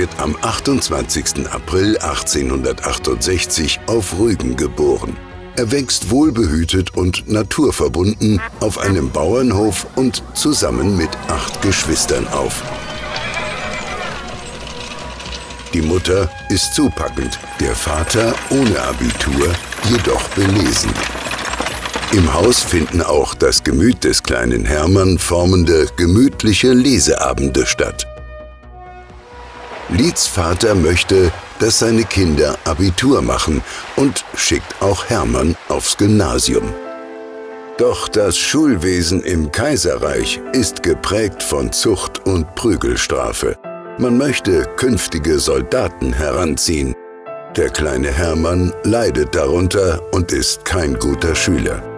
wird am 28. April 1868 auf Rügen geboren. Er wächst wohlbehütet und naturverbunden auf einem Bauernhof und zusammen mit acht Geschwistern auf. Die Mutter ist zupackend, der Vater ohne Abitur, jedoch belesen. Im Haus finden auch das Gemüt des kleinen Hermann formende, gemütliche Leseabende statt. Lieds Vater möchte, dass seine Kinder Abitur machen und schickt auch Hermann aufs Gymnasium. Doch das Schulwesen im Kaiserreich ist geprägt von Zucht und Prügelstrafe. Man möchte künftige Soldaten heranziehen. Der kleine Hermann leidet darunter und ist kein guter Schüler.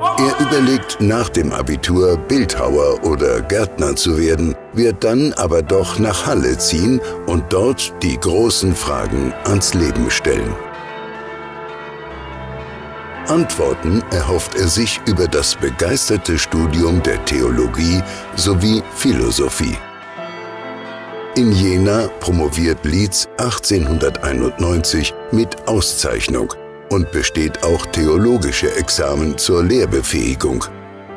Er überlegt nach dem Abitur Bildhauer oder Gärtner zu werden, wird dann aber doch nach Halle ziehen und dort die großen Fragen ans Leben stellen. Antworten erhofft er sich über das begeisterte Studium der Theologie sowie Philosophie. In Jena promoviert Lietz 1891 mit Auszeichnung und besteht auch theologische Examen zur Lehrbefähigung.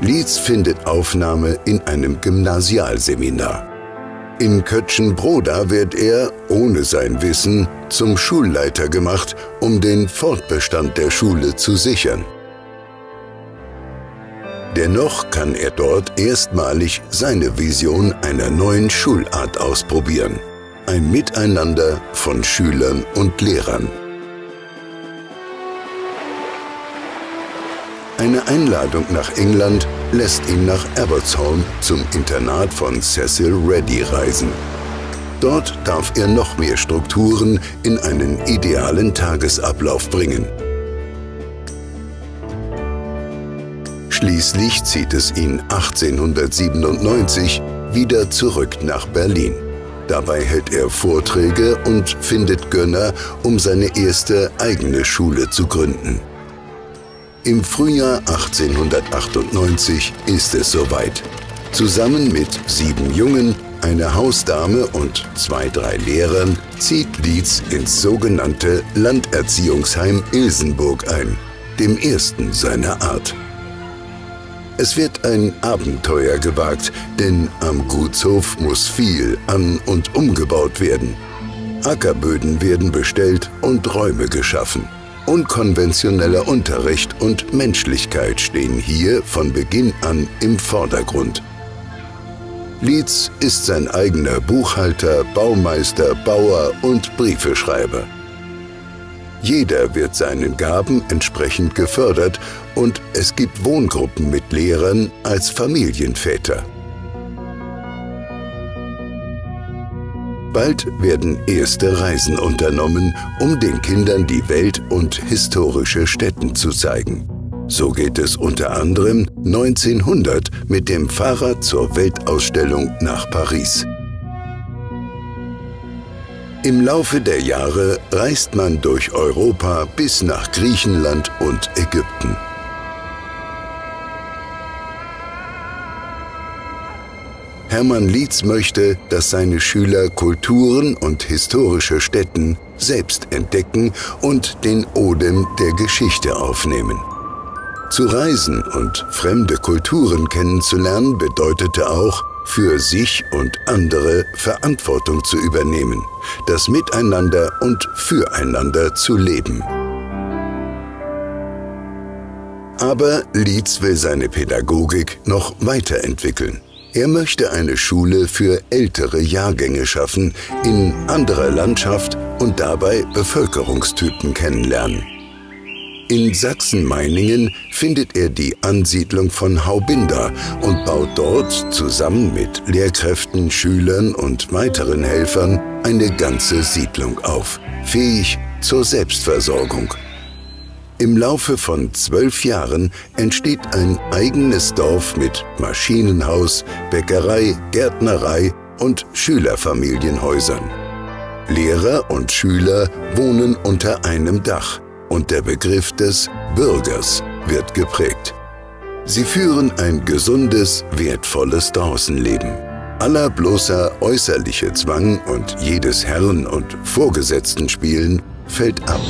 Lietz findet Aufnahme in einem Gymnasialseminar. In Kötschenbroda wird er, ohne sein Wissen, zum Schulleiter gemacht, um den Fortbestand der Schule zu sichern. Dennoch kann er dort erstmalig seine Vision einer neuen Schulart ausprobieren. Ein Miteinander von Schülern und Lehrern. Eine Einladung nach England lässt ihn nach Abbotsholm zum Internat von Cecil Reddy reisen. Dort darf er noch mehr Strukturen in einen idealen Tagesablauf bringen. Schließlich zieht es ihn 1897 wieder zurück nach Berlin. Dabei hält er Vorträge und findet Gönner, um seine erste eigene Schule zu gründen. Im Frühjahr 1898 ist es soweit. Zusammen mit sieben Jungen, einer Hausdame und zwei, drei Lehrern zieht Lietz ins sogenannte Landerziehungsheim Ilsenburg ein, dem ersten seiner Art. Es wird ein Abenteuer gewagt, denn am Gutshof muss viel an- und umgebaut werden. Ackerböden werden bestellt und Räume geschaffen. Unkonventioneller Unterricht und Menschlichkeit stehen hier von Beginn an im Vordergrund. Lietz ist sein eigener Buchhalter, Baumeister, Bauer und Briefeschreiber. Jeder wird seinen Gaben entsprechend gefördert und es gibt Wohngruppen mit Lehrern als Familienväter. Bald werden erste Reisen unternommen, um den Kindern die Welt und historische Stätten zu zeigen. So geht es unter anderem 1900 mit dem Fahrrad zur Weltausstellung nach Paris. Im Laufe der Jahre reist man durch Europa bis nach Griechenland und Ägypten. Hermann Lietz möchte, dass seine Schüler Kulturen und historische Stätten selbst entdecken und den Odem der Geschichte aufnehmen. Zu reisen und fremde Kulturen kennenzulernen bedeutete auch, für sich und andere Verantwortung zu übernehmen, das Miteinander und Füreinander zu leben. Aber Lietz will seine Pädagogik noch weiterentwickeln. Er möchte eine Schule für ältere Jahrgänge schaffen, in anderer Landschaft und dabei Bevölkerungstypen kennenlernen. In Sachsen-Meiningen findet er die Ansiedlung von Haubinda und baut dort zusammen mit Lehrkräften, Schülern und weiteren Helfern eine ganze Siedlung auf, fähig zur Selbstversorgung. Im Laufe von zwölf Jahren entsteht ein eigenes Dorf mit Maschinenhaus, Bäckerei, Gärtnerei und Schülerfamilienhäusern. Lehrer und Schüler wohnen unter einem Dach und der Begriff des Bürgers wird geprägt. Sie führen ein gesundes, wertvolles Draußenleben. Aller bloßer äußerliche Zwang und jedes Herrn- und Vorgesetzten-Spielen fällt ab.